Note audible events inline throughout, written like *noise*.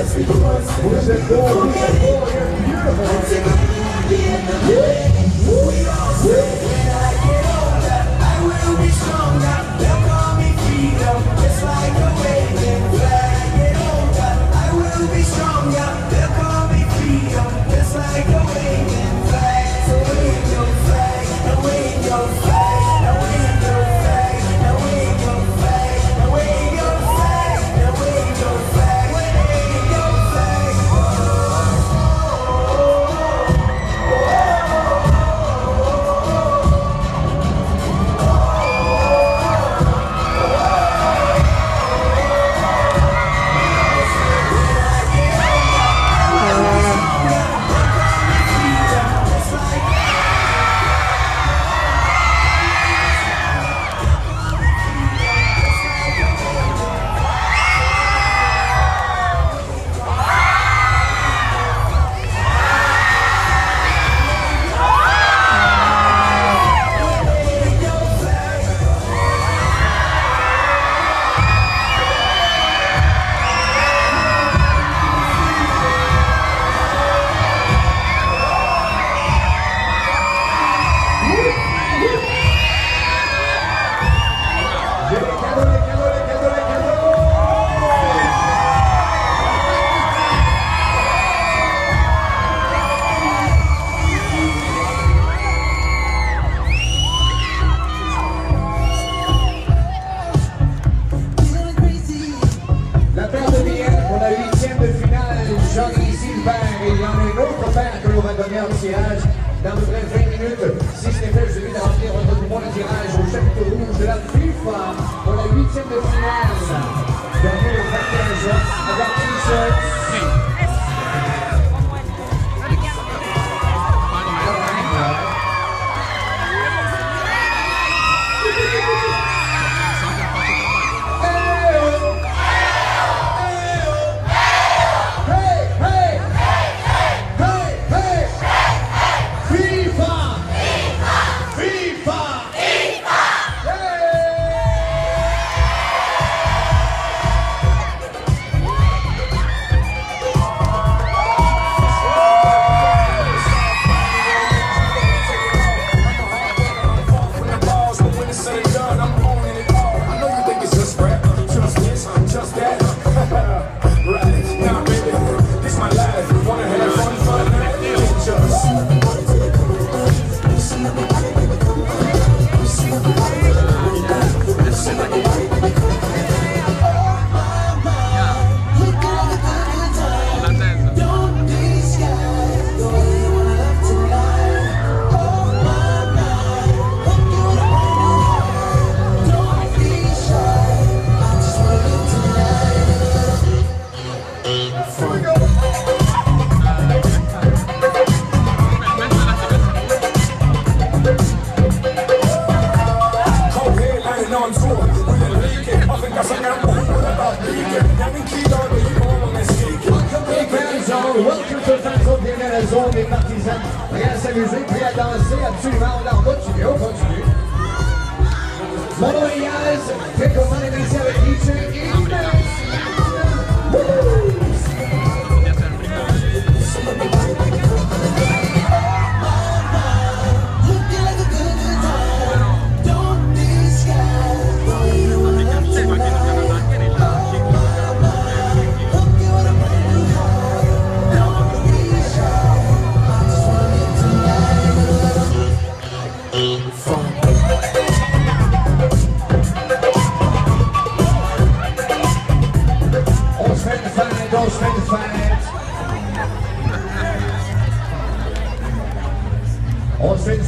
Beautiful. We all Beautiful. tirage dans peu près 20 minutes. Si ce n'est fait, je vais d'entrée, retrouve-moi le tirage au chapiteau rouge de la FIFA pour la huitième de finale. Dernier le 21 juin, à Buenos días, que comanden y se bendice.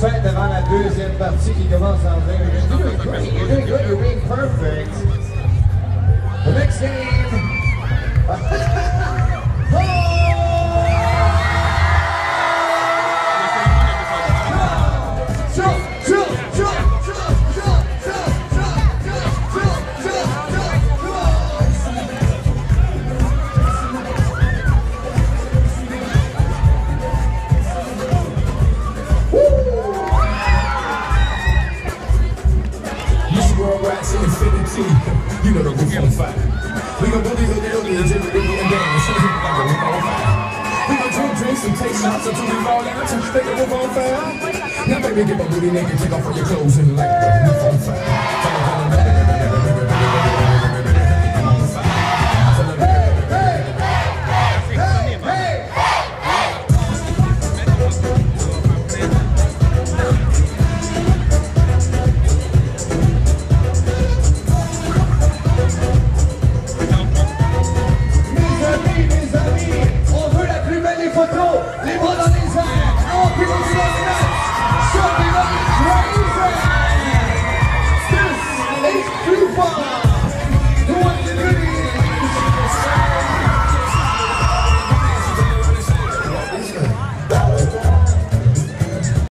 fait devant la deuxième partie qui commence en 20. You're doing great. You're doing good. You're being perfect. The next game. *laughs* see, you know the roof on fire. We gon' bully the aliens every day and dance, show people like the roof on fire. We gon' drink drinks and take shots until we fall out, make the roof on fire. Now baby, get my booty naked, take off all your clothes and light the roof on fire.